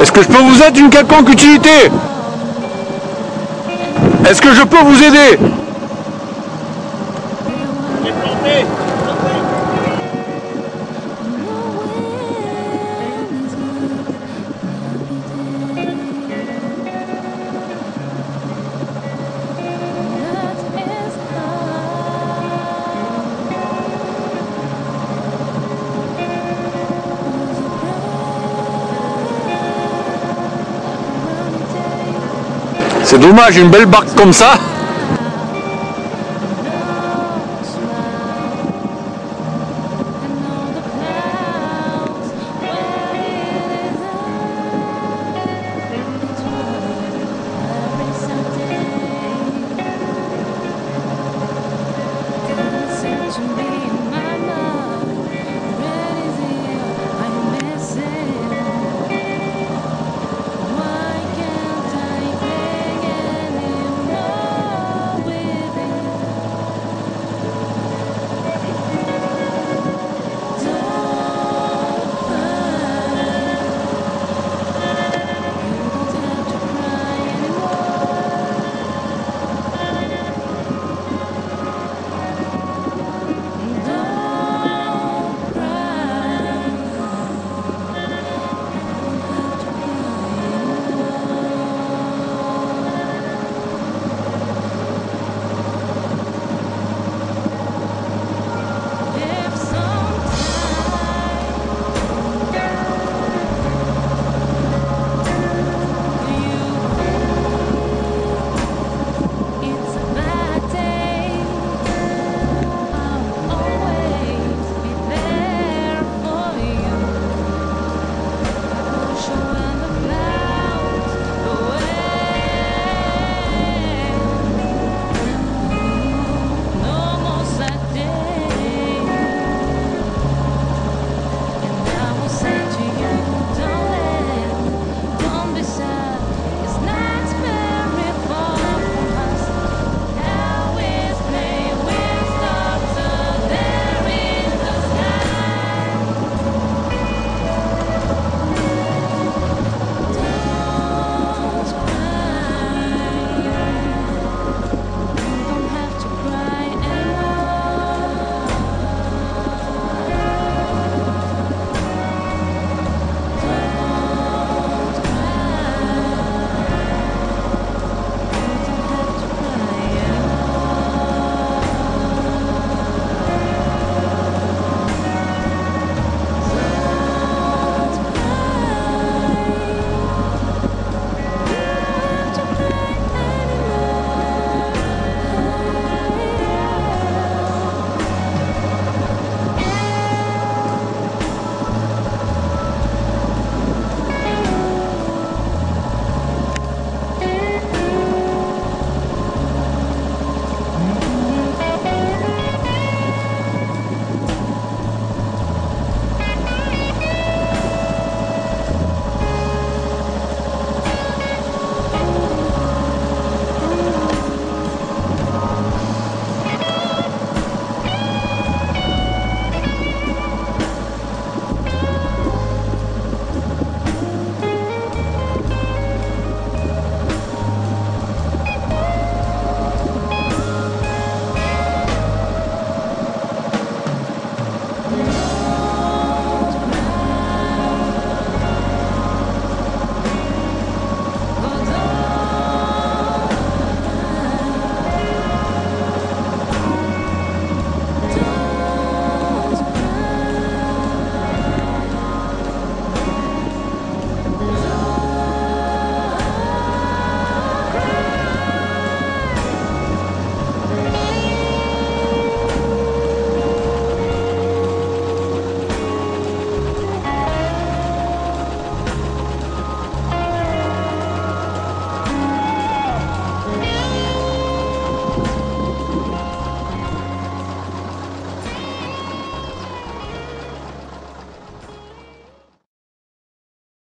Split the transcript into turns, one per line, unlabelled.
Est-ce que je peux vous être une quelconque utilité? Est-ce que je peux vous aider? C'est dommage, une belle barque comme ça.